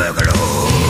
Scrolls